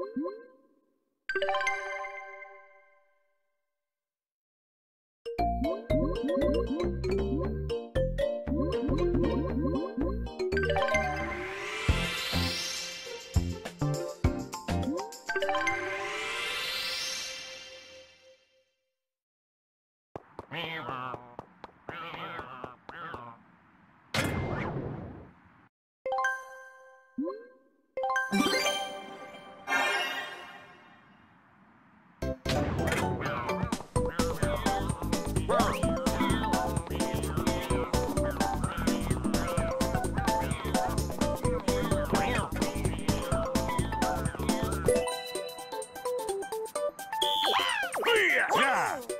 What? yeah.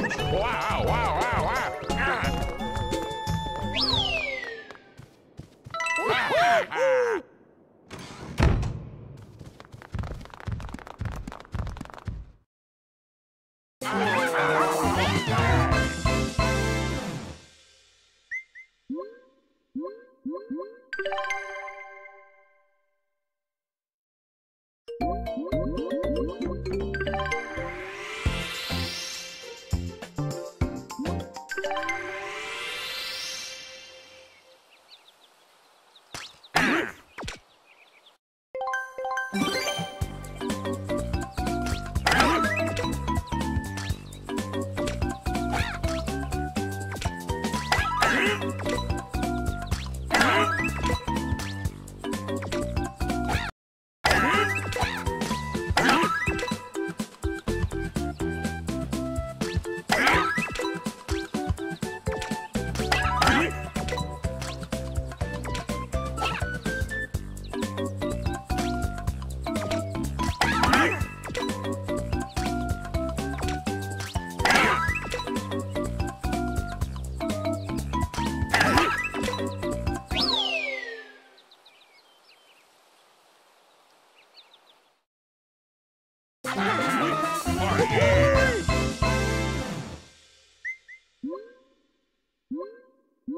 Wow, wow, wow, wow. Ah. Woo!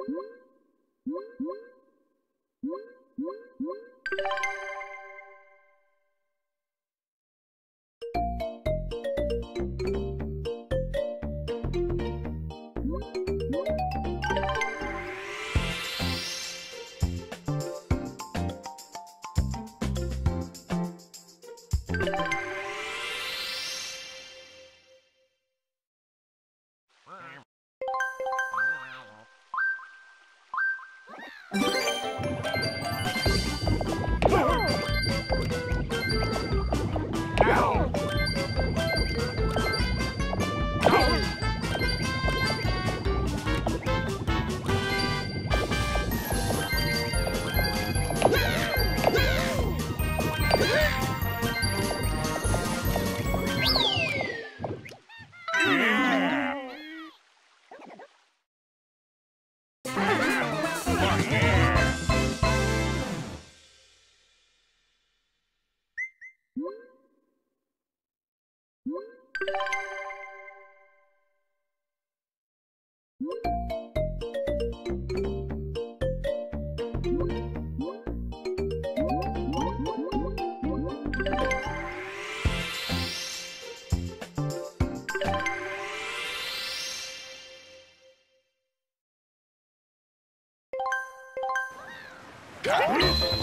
What? Yeah.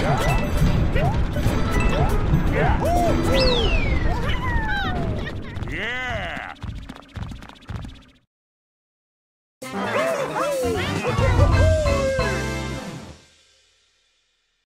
Yeah.